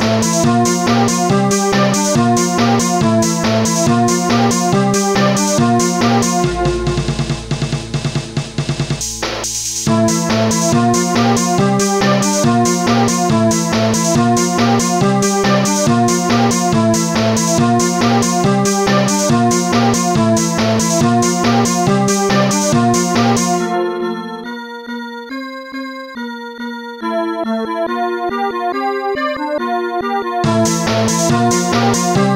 Música Música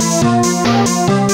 Música